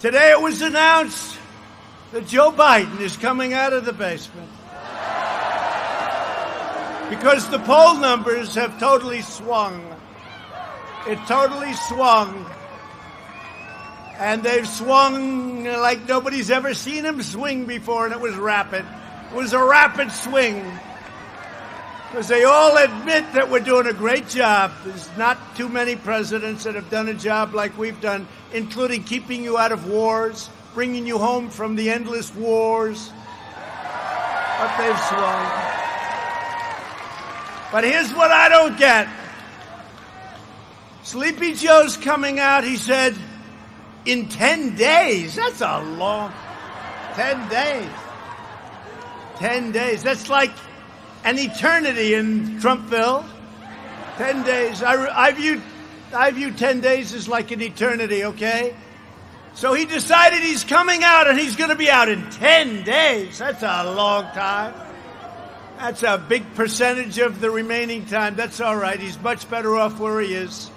Today it was announced that Joe Biden is coming out of the basement because the poll numbers have totally swung. It totally swung. And they've swung like nobody's ever seen them swing before, and it was rapid. It was a rapid swing. Because they all admit that we're doing a great job. There's not too many presidents that have done a job like we've done, including keeping you out of wars, bringing you home from the endless wars. But they've swung. But here's what I don't get. Sleepy Joe's coming out. He said, in 10 days. That's a long 10 days. 10 days. That's like an eternity in Trumpville. 10 days. I, I, view, I view 10 days as like an eternity, okay? So he decided he's coming out and he's going to be out in 10 days. That's a long time. That's a big percentage of the remaining time. That's all right. He's much better off where he is.